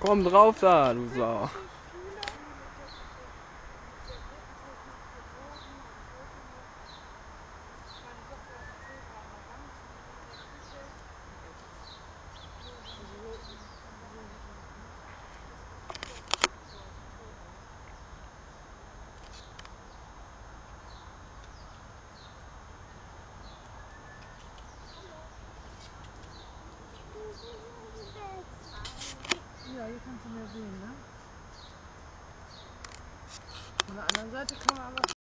Komm drauf da, du Sau. Ja, hier kannst du mehr sehen, ne? Von der anderen Seite kann man aber